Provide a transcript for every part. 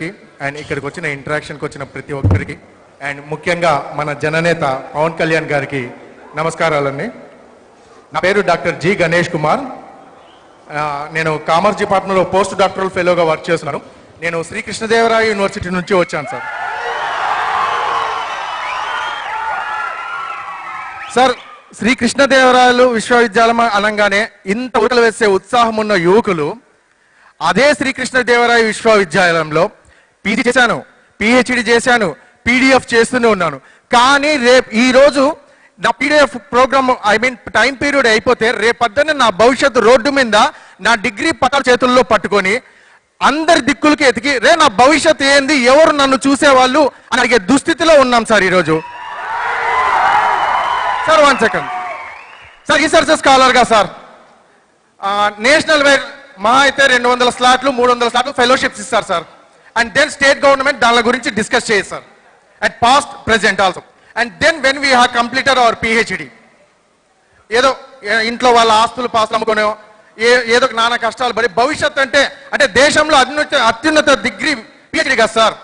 కి అండ్ ఇక్కడికి వచ్చిన ఇంటరాక్షన్కి వచ్చిన ప్రతి ఒక్కరికి అండ్ ముఖ్యంగా మన జననేత పవన్ కళ్యాణ్ గారికి నమస్కారాలండి. నా పేరు డాక్టర్ జి గణేష్ కుమార్. నేను కామర్స్ డిపార్ట్మెంట్లో పోస్ట్ డాక్టరల్ ఫెలోగా వర్క్ చేస్తున్నాను. నేను శ్రీకృష్ణదేవరాయ యూనివర్సిటీ నుంచి వచ్చాను సార్. సార్ శ్రీకృష్ణదేవరాయలు విశ్వవిద్యాలయం అనగానే ఇంత ఊటలు వేసే ఉత్సాహం ఉన్న యువకులు అదే శ్రీకృష్ణదేవరాయ విశ్వవిద్యాలయంలో పీజీ చేశాను. పిహెచ్డి చేశాను. పీడిఎఫ్ చేస్తూనే ఉన్నాను. కానీ రేపు ఈరోజు నా PDF program I mean time period అయిపోతే రేపొద్దున నా భవిష్యత్తు రోడ్డు మీద నా డిగ్రీ పట్టాల చేతుల్లో పట్టుకొని అందరి దిక్కులకి ఎతికి రే నా భవిష్యత్తు ఏంది? ఎవరు నన్ను చూసేవాళ్ళు? అని అడిగే దుస్థితిలో ఉన్నాం సార్ ఈరోజు. Sir one second sir research స్కాలర్గా sir. National wide మహా అయితే రెండు వందల స్లాట్లు మూడు వందల స్లాట్లు ఫెలోషిప్స్ ఇస్తారు sir. And then state government దాని గురించి డిస్కస్ చేయి sir at past present also and then when we have completed our PhD ఏదో ఇంట్లో వాళ్ళ ఆస్తులు పాస్తులు అమ్ముకునే ఏ ఏదో నానా కష్టాలు పడి భవిష్యత్ అంటే అంటే దేశంలో అత్యున్నత అత్యున్నత డిగ్రీ పిహెచ్డి కదా సార్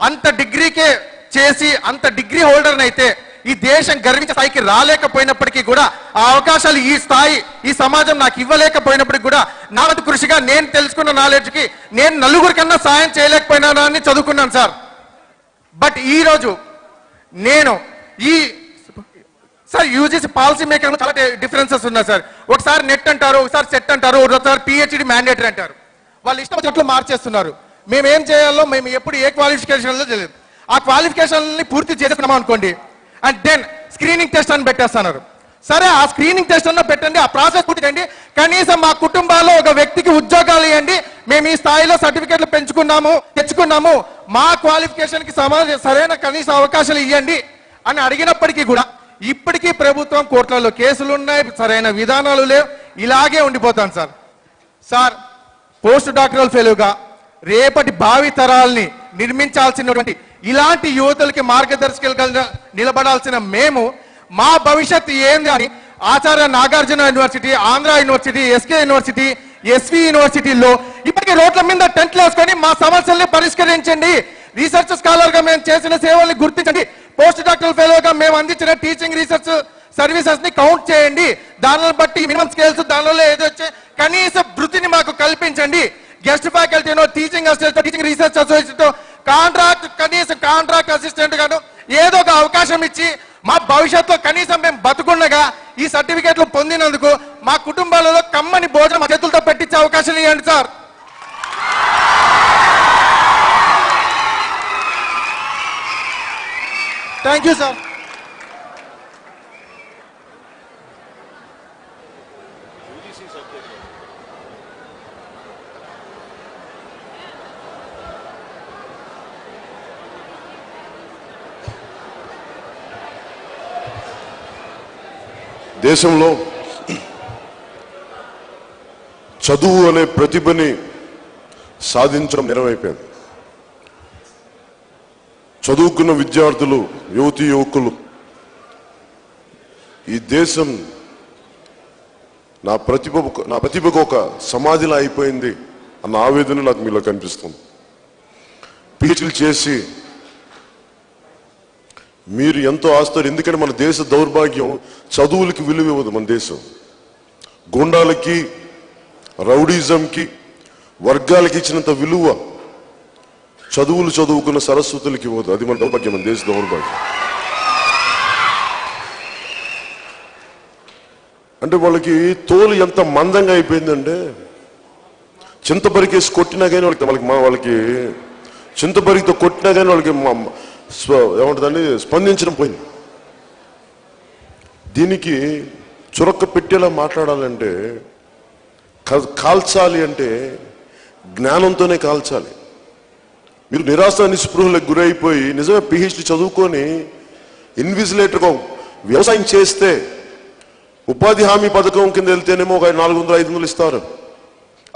అంత డిగ్రీకే చేసి అంత డిగ్రీ హోల్డర్ అయితే ఈ దేశం గర్వించే స్థాయికి రాలేకపోయినప్పటికీ కూడా ఆ అవకాశాలు ఈ స్థాయి ఈ సమాజం నాకు ఇవ్వలేకపోయినప్పటికీ కూడా నా కృషిగా నేను తెలుసుకున్న నాలెడ్జ్కి నేను నలుగురికన్నా సాయం చేయలేకపోయినా అని చదువుకున్నాను సార్. బట్ ఈరోజు నేను ఈ సార్ యూజీసీ పాలసీ మేకర్ చాలా డిఫరెన్సెస్ ఉన్నాయి సార్. ఒకసారి నెట్ అంటారు ఒకసారి సెట్ అంటారు ఒకసారి పిహెచ్డి మ్యాండేటరీ అంటారు. వాళ్ళు ఇష్టం చెట్లు మార్చేస్తున్నారు. మేము ఏం చేయాలో మేము ఎప్పుడు ఏ క్వాలిఫికేషన్లో తెలియదు ఆ క్వాలిఫికేషన్ని పూర్తి చేసుకున్నాం అనుకోండి అండ్ దెన్ స్క్రీనింగ్ టెస్ట్ అని పెట్టేస్తున్నారు. సరే ఆ స్క్రీనింగ్ టెస్ట్ అన్న పెట్టండి ఆ ప్రాసెస్ పూర్తి కనీసం మా కుటుంబాల్లో ఒక వ్యక్తికి ఉద్యోగాలు ఇవ్వండి. మేము ఈ స్థాయిలో సర్టిఫికెట్లు పెంచుకున్నాము తెచ్చుకున్నాము. మా క్వాలిఫికేషన్కి సమాజ సరైన కనీస అవకాశాలు ఇవ్వండి అని అడిగినప్పటికీ కూడా ఇప్పటికీ ప్రభుత్వం కోర్టులలో కేసులు ఉన్నాయి సరైన విధానాలు లేవు. ఇలాగే ఉండిపోతాను సార్. సార్ పోస్ట్ డాక్టరల్ ఫెయిల్గా రేపటి భావి తరాల్ని నిర్మించాల్సినటువంటి ఇలాంటి యువతులకి మార్గదర్శకులుగా నిలబడాల్సిన మేము మా భవిష్యత్తు ఏంది అని Acharya Nagarjuna university Andhra university SK university SV యూనివర్సిటీలో ఇప్పటికీ రోడ్ల మీద టెంట్లు వేసుకొని మా సమస్యల్ని పరిష్కరించండి. రీసెర్చ్ స్కాలర్గా మేము చేసిన సేవల్ని గుర్తించండి. పోస్ట్ డాక్టరల్ ఫెలోగా మేము అందించిన టీచింగ్ రీసెర్చ్ సర్వీసెస్ని కౌంట్ చేయండి. దానిని బట్టి మినిమం స్కేల్స్ దానిలో ఏదో వచ్చే కనీస వృత్తిని మాకు కల్పించండి. Guest ఫ్యాకల్టీనో teaching assistant teaching research associate contract assistant గాను ఏదో ఒక అవకాశం ఇచ్చి మా భవిష్యత్తులో కనీసం మేము బతుకుండగా ఈ సర్టిఫికేట్లు పొందినందుకు మా కుటుంబాలలో కమ్మని భోజనం మా చేతులతో పెట్టించే అవకాశం ఇవ్వండి సార్. థ్యాంక్ యూ సార్ దేశంలో చదువు అనే ప్రతిభని సాధించడం నెరవైపోయింది చదువుకున్న విద్యార్థులు యువతి యువకులు ఈ దేశం నా ప్రతిభ నా ప్రతిభకు ఒక సమాధిలా అయిపోయింది అన్న ఆవేదన నాకు మీలో కనిపిస్తుంది. పిహెచ్డీలు చేసి మీరు ఎంతో ఆస్తారు. ఎందుకంటే మన దేశ దౌర్భాగ్యం చదువులకి విలువ ఇవ్వదు మన దేశం. గుండాలకి రౌడిజంకి వర్గాలకి ఇచ్చినంత విలువ చదువులు చదువుకున్న సరస్వతులకి ఇవ్వదు. అది మన దౌర్భాగ్యం మన దేశ దౌర్భాగ్యం. అంటే వాళ్ళకి తోలు ఎంత మందంగా అయిపోయిందంటే చింతపరికేసి కొట్టినా కానీ వాళ్ళకి వాళ్ళకి మా- వాళ్ళకి చింతపరికితో కొట్టినా కానీ వాళ్ళకి స్వ- ఏమంటుందండి? స్పందించడం పోయింది. దీనికి చురక్క పెట్టేలా మాట్లాడాలంటే క- కాల్చాలి అంటే జ్ఞానంతోనే కాల్చాలి. మీరు నిరాశ నిస్పృహలకు గురైపోయి నిజమే పిహెచ్డి చదువుకొని ఇన్విజిలేటర్గా వ్యవసాయం చేస్తే ఉపాధి హామీ పథకం కింద వెళ్తేనేమో ఒక నాలుగు వందలు ఐదు వందలు ఇస్తారు.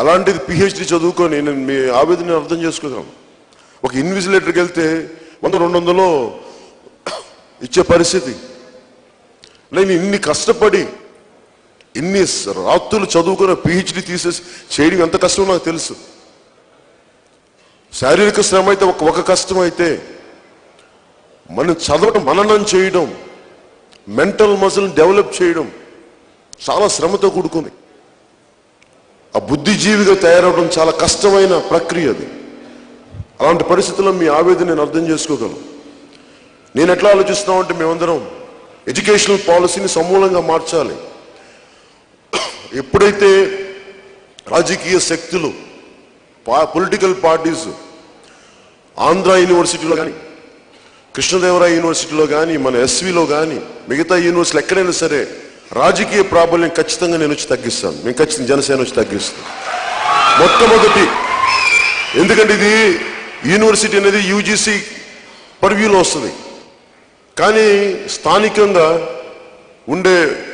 అలాంటిది పిహెచ్డి చదువుకొని నేను మీ ఆవేదన అర్థం చేసుకోగలను ఒక ఇన్విజిలేటర్కి వెళ్తే వంద రెండు వందలు ఇచ్చే పరిస్థితి. నేను ఇన్ని కష్టపడి ఇన్ని రాత్రులు చదువుకున్న పిహెచ్డి తీసేసి చేయడం ఎంత కష్టమో నాకు తెలుసు. శారీరక శ్రమ అయితే ఒక ఒక కష్టం అయితే మనం చదవడం మననం చేయడం మెంటల్ మజిల్ డెవలప్ చేయడం చాలా శ్రమతో కూడుకుంది. ఆ బుద్ధిజీవిగా తయారవడం చాలా కష్టమైన ప్రక్రియ అది. అలాంటి పరిస్థితుల్లో మీ ఆవేదన నేను అర్థం చేసుకోగలను. నేను ఎట్లా ఆలోచిస్తున్నామంటే మేమందరం ఎడ్యుకేషనల్ పాలసీని సమూలంగా మార్చాలి. ఎప్పుడైతే రాజకీయ శక్తులు పొలిటికల్ పార్టీస్ ఆంధ్ర యూనివర్సిటీలో కానీ కృష్ణదేవరాయ యూనివర్సిటీలో కానీ మన ఎస్విలో కానీ మిగతా యూనివర్సిటీలు ఎక్కడైనా సరే రాజకీయ ప్రాబల్యం ఖచ్చితంగా నేను వచ్చి తగ్గిస్తాను. నేను ఖచ్చితంగా జనసేన వచ్చి తగ్గిస్తాను మొట్టమొదటి ఎందుకంటే ఇది యూనివర్సిటీ అనేది యూజీసీ పర్వ్యూలో వస్తుంది. కానీ స్థానికంగా ఉండే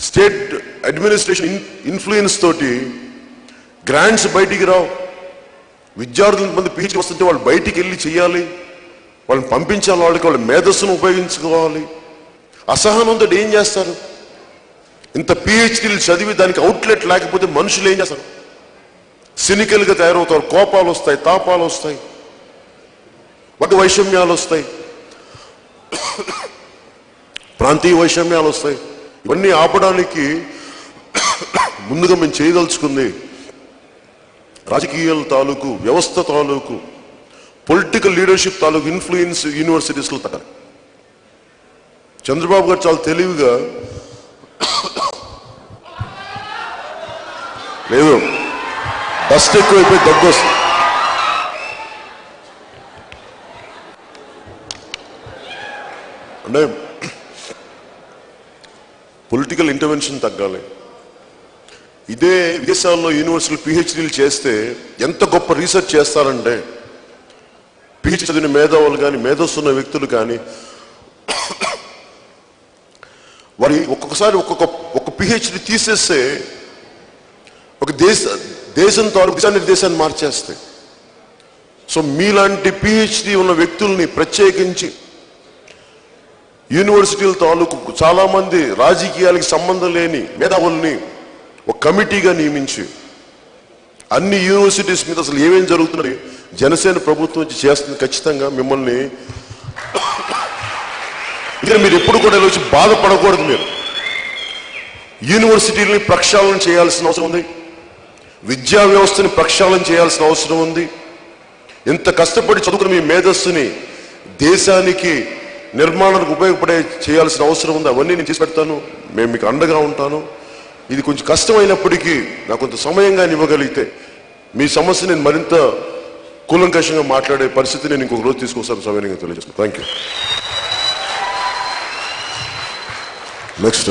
స్టేట్ అడ్మినిస్ట్రేషన్ ఇన్ఫ్లుయెన్స్ తోటి గ్రాంట్స్ బయటికి రావు. విద్యార్థులు మంది పిహెచ్డి వస్తుంటే వాళ్ళు బయటికి వెళ్ళి చేయాలి వాళ్ళని పంపించాలి వాళ్ళకి వాళ్ళ మేధస్సును ఉపయోగించుకోవాలి. అసహనంతో ఏం చేస్తారు? ఇంత పిహెచ్డీలు చదివి దానికి అవుట్లెట్ లేకపోతే మనుషులు ఏం చేస్తారు? సినికల్గా తయారవుతారు. కోపాలు వస్తాయి తాపాలు వస్తాయి. వాటి వైషమ్యాలు వస్తాయి. ప్రాంతీయ వైషమ్యాలు వస్తాయి. ఇవన్నీ ఆపడానికి ముందుగా మేము చేయదలుచుకుంది రాజకీయాల తాలూకు వ్యవస్థ తాలూకు పొలిటికల్ లీడర్షిప్ తాలూకు ఇన్ఫ్లుయెన్స్ యూనివర్సిటీస్లో తగ్గాలి చంద్రబాబు గారు చాలా తెలివిగా లేదు డస్ట్ ఎక్కువైపోయి దగ్గు వస్తుంది. అంటే పొలిటికల్ ఇంటర్వెన్షన్ తగ్గాలి. ఇదే విదేశాల్లో యూనివర్సిటీలు పిహెచ్డీలు చేస్తే ఎంత గొప్ప రీసెర్చ్ చేస్తారంటే పిహెచ్డీ చదివిన మేధావులు కానీ మేధస్సున్న వ్యక్తులు కానీ వారి ఒక్కొక్కసారి ఒక్కొక్క ఒక పిహెచ్డి తీసేస్తే ఒక దేశ దేశం తాలూకు దేశాన్ని మార్చేస్తాయి. సో మీలాంటి పిహెచ్డి ఉన్న వ్యక్తుల్ని ప్రత్యేకించి యూనివర్సిటీల తాలూకు చాలామంది రాజకీయాలకి సంబంధం లేని మేధావుల్ని ఒక కమిటీగా నియమించి అన్ని యూనివర్సిటీస్ మీద అసలు ఏమేమి జరుగుతున్నాయి జనసేన ప్రభుత్వం వచ్చి చేస్తుంది ఖచ్చితంగా మిమ్మల్ని ఇంకా మీరు ఎప్పుడు కూడా వచ్చి బాధపడకూడదు మీరు. యూనివర్సిటీలని ప్రక్షాళన చేయాల్సిన అవసరం ఉంది. విద్యా వ్యవస్థని ప్రక్షాళన చేయాల్సిన అవసరం ఉంది. ఇంత కష్టపడి చదువుకున్న మీ మేధస్సుని దేశానికి నిర్మాణానికి ఉపయోగపడే చేయాల్సిన అవసరం ఉంది. అవన్నీ నేను చేసి పెడతాను. మేము మీకు అండగా ఉంటాను. ఇది కొంచెం కష్టమైనప్పటికీ నాకు కొంత సమయంగా ఇవ్వగలిగితే మీ సమస్య నేను మరింత కూలంకషంగా మాట్లాడే పరిస్థితి నేను ఇంకొక రోజు తీసుకొస్తాను సమయంగా తెలియజేస్తాను. Thank you next